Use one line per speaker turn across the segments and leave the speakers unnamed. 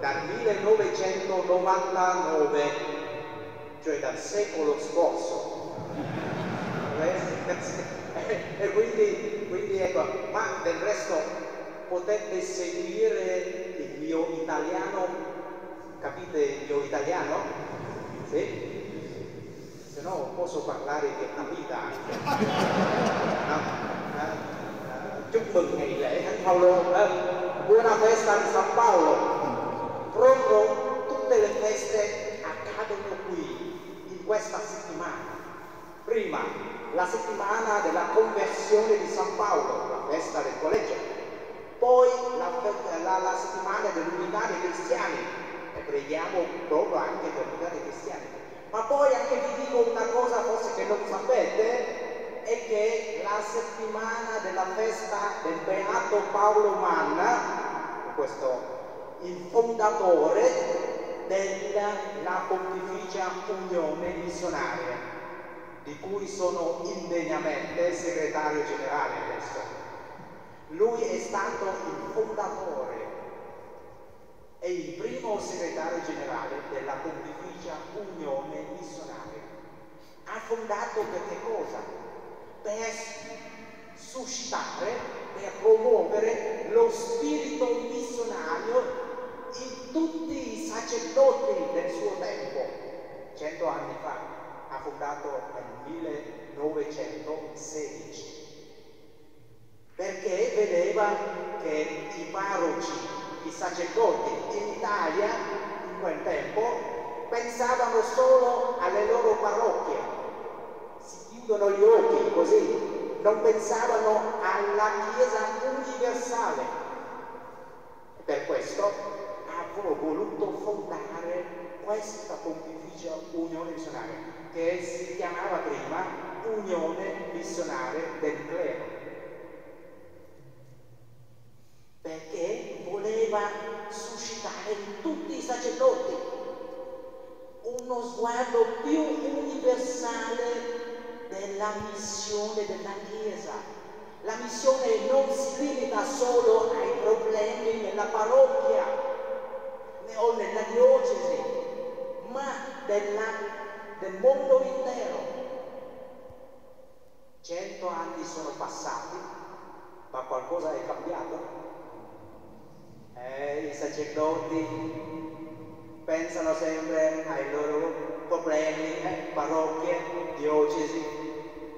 dal 1999, cioè dal secolo scorso. e quindi, quindi ecco, ma del resto potete seguire il mio italiano, capite il mio italiano? Sì? Se no posso parlare vietnamita anche. Chúc mừng ngày lễ Thánh Phaolô. Buona festa di San Paolo. Questa settimana. Prima la settimana della conversione di San Paolo, la festa del collegio, poi la, la, la settimana dell'unità dei cristiani, e preghiamo proprio anche per l'unità dei cristiani. Ma poi anche vi dico una cosa forse che non sapete, è che la settimana della festa del Beato Paolo Manna, questo il fondatore della Pontificia Unione Missionaria, di cui sono indegnamente segretario generale adesso. Lui è stato il fondatore e il primo segretario generale della Pontificia Unione Missionaria. Ha fondato per che cosa? Per suscitare, per promuovere lo spirito missionario tutti i sacerdoti del suo tempo, cento anni fa ha fondato nel 1916 perché vedeva che i parroci, i sacerdoti in Italia in quel tempo pensavano solo alle loro parrocchie, si chiudono gli occhi così, non pensavano alla Chiesa universale. Per questo ha voluto fondare questa pontificia unione missionaria che si chiamava prima Unione Missionaria del Clero, perché voleva suscitare in tutti i sacerdoti uno sguardo più universale della missione della Chiesa. La missione non si limita solo ai problemi nella parrocchia o nella diocesi, ma della del mondo intero. Cento anni sono passati, ma qualcosa è cambiato. Eh, I sacerdoti pensano sempre ai loro problemi, eh, parrocchie, diocesi,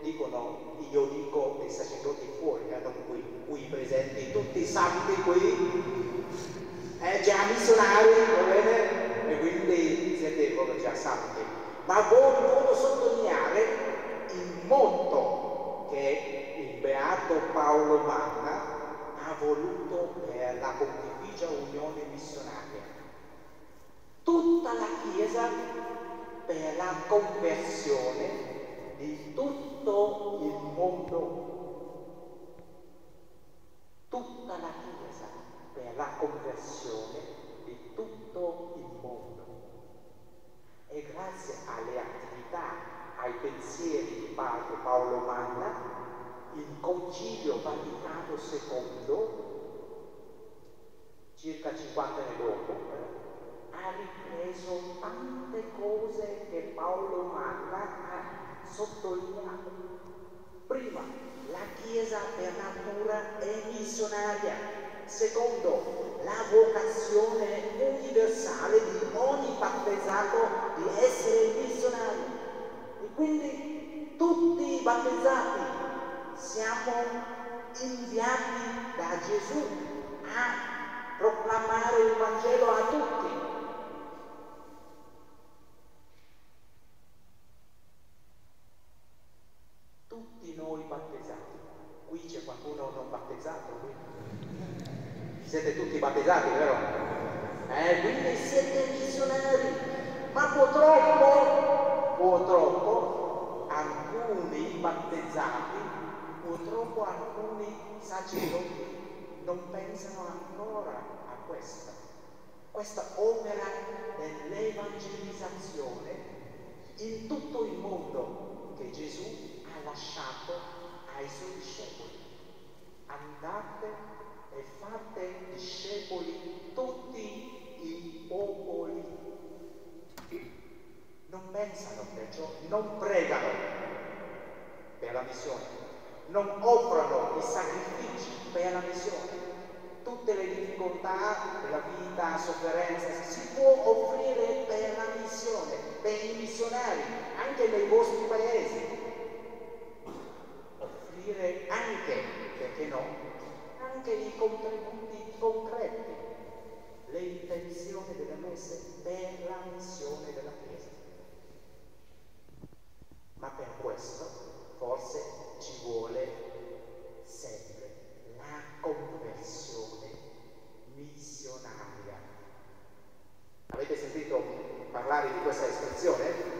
dicono, io dico i sacerdoti fuori, eh, qui, qui presenti, tutti i santi qui, eh, già missionari, va bene? E quindi siete proprio già santi ma voglio sottolineare il motto che il beato Paolo Manna ha voluto per la Pontificia Unione Missionaria. Tutta la Chiesa per la conversione di tutto il mondo. Tutta la Chiesa per la conversione di tutto il mondo e grazie alle attività, ai pensieri di padre Paolo Manna, il Concilio Vaticano II, circa 50 anni dopo, ha ripreso tante cose che Paolo Manna ha sottolineato. Prima, la Chiesa per natura è missionaria, Secondo, la vocazione universale di ogni battezzato di essere missionario. E quindi tutti i battezzati siamo inviati da Gesù a proclamare il Vangelo a tutti. Tutti noi battezzati. Qui c'è qualcuno non battezzato? Qui? Siete tutti battezzati, vero? Eh, quindi siete missionari. Ma purtroppo, purtroppo, alcuni battezzati, purtroppo alcuni sacerdoti non pensano ancora a questa, questa opera dell'evangelizzazione in tutto il mondo che Gesù ha lasciato ai suoi discepoli. Andate e fate discepoli tutti i popoli. Non pensano perciò, non pregano per la missione, non offrono i sacrifici beh è la missione. Tutte le difficoltà, della vita, la sofferenza, si può offrire per la missione, per i missionari, anche nei vostri paesi. Offrire anche, perché no, anche i contributi concreti sentito parlare di questa espressione?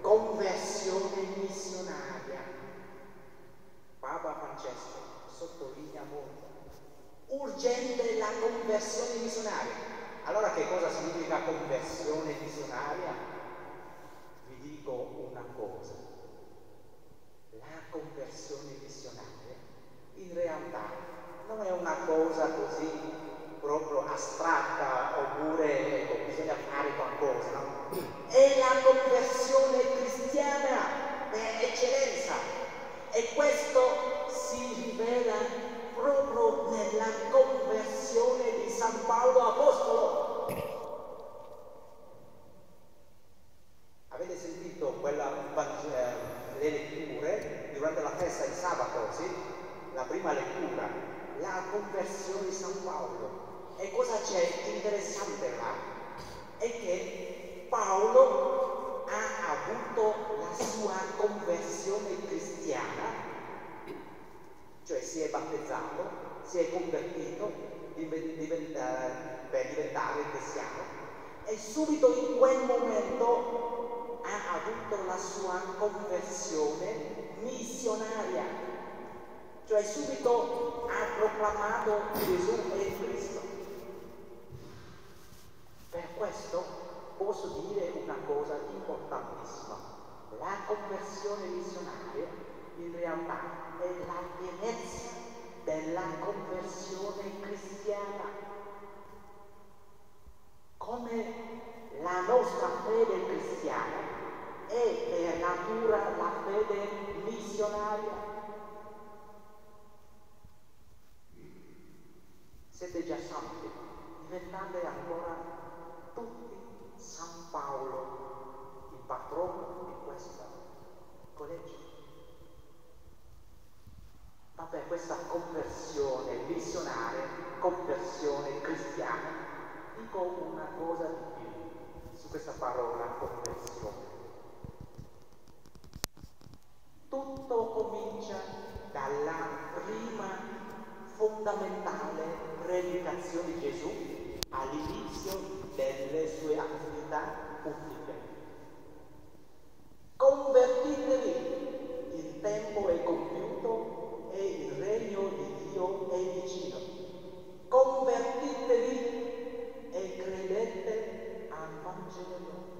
Conversione missionaria. Papa Francesco sottolinea molto. Urgente la conversione missionaria. Allora che cosa significa conversione missionaria? Vi dico una cosa. La conversione missionaria in realtà non è una cosa così proprio astratta oppure ecco, bisogna fare qualcosa, no? È la conversione cristiana per eccellenza e questo si rivela proprio nella conversione di San Paolo Apostolo. Avete sentito quella, eh, le letture durante la festa di sabato, sì? la prima lettura, la conversione di San Paolo. E cosa c'è interessante là? È che Paolo ha avuto la sua conversione cristiana, cioè si è battezzato, si è convertito per diventare cristiano e subito in quel momento ha avuto la sua conversione missionaria cioè subito ha proclamato Gesù è Cristo. Per questo posso dire una cosa importantissima. La conversione missionaria in realtà è la pienezza della conversione cristiana. Come la nostra fede cristiana è per natura la fede missionaria. siete già santi, diventate ancora tutti San Paolo, il patrono di questo collegio. Per questa conversione missionaria, conversione cristiana, dico una cosa di più su questa parola conversione. Tutto comincia dalla prima fondamentale predicazione di Gesù all'inizio delle sue attività pubbliche. Thank you.